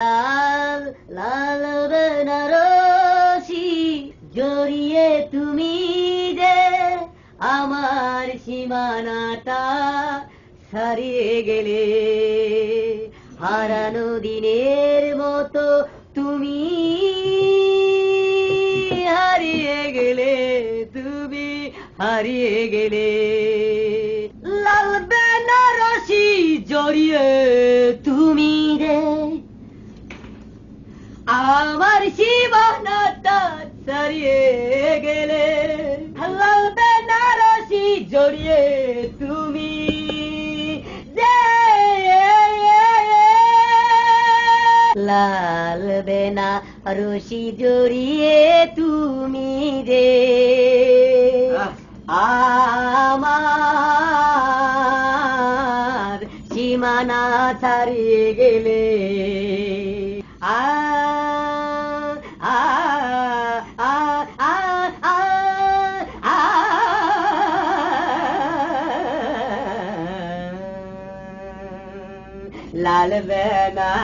লাল লাল বেনারসি জড়িয়ে তুমি যে আমার সীমানাটা সারিয়ে গেলে। হারানো দিনের মতো তুমি হারিয়ে গেলে, তুমি হারিয়ে গেলে। লাল বেনারসি জড়িয়ে আমার সীমানাটা ছাড়িয়ে গেলে লাল বেনারসি জড়িয়ে তুমি। লাল বেনা রশি জড়িয়ে তুমি রে আমার সীমানা ছাড়িয়ে গেলে। আ লাল বেনা